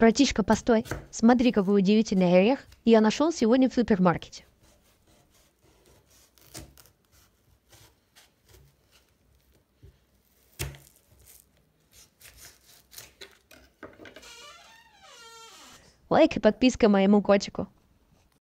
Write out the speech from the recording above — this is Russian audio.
Братишка, постой. Смотри, какой удивительный орех я нашел сегодня в супермаркете. Лайк и подписка моему котику.